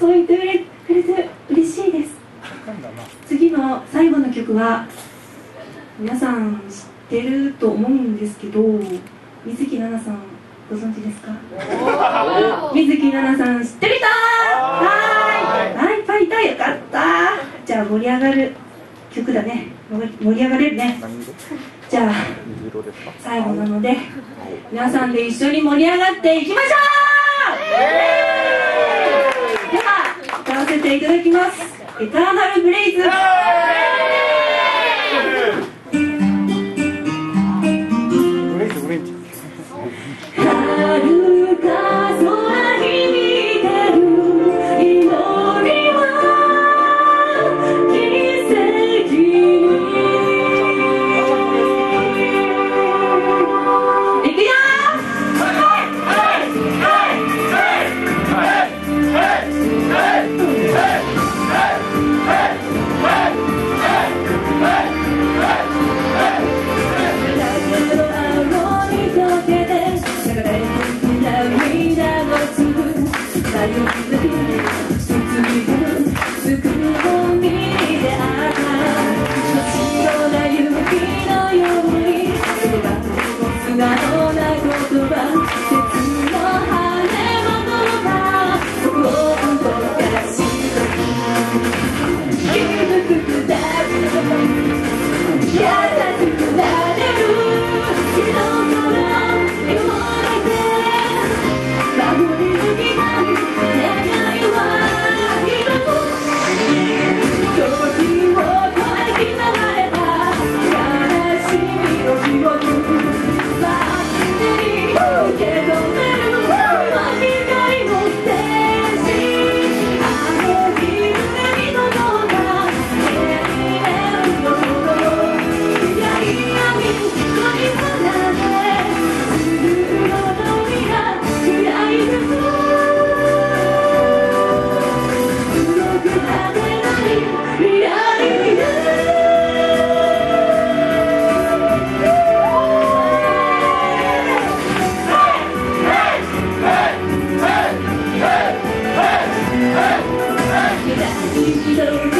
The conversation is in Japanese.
そう言ってくれて嬉しいです。次の最後の曲は皆さん知ってると思うんですけど水木奈々さんご存知ですか？水木奈々さん知ってる人？はい。はいパイタよかったじゃあ盛り上がる曲だね盛り上がれるねじゃあ最後なので皆さんで一緒に盛り上がっていきましょう、えーでいただきます。エターナルブレイズ。so